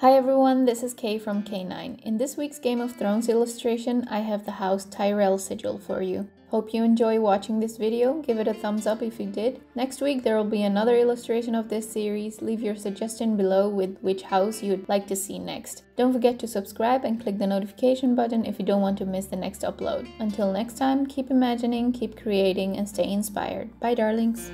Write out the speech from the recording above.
Hi everyone, this is Kay from Khaenine. In this week's Game of Thrones illustration, I have the house Tyrell sigil for you. Hope you enjoy watching this video, give it a thumbs up if you did. Next week there will be another illustration of this series, leave your suggestion below with which house you'd like to see next. Don't forget to subscribe and click the notification button if you don't want to miss the next upload. Until next time, keep imagining, keep creating and stay inspired. Bye darlings!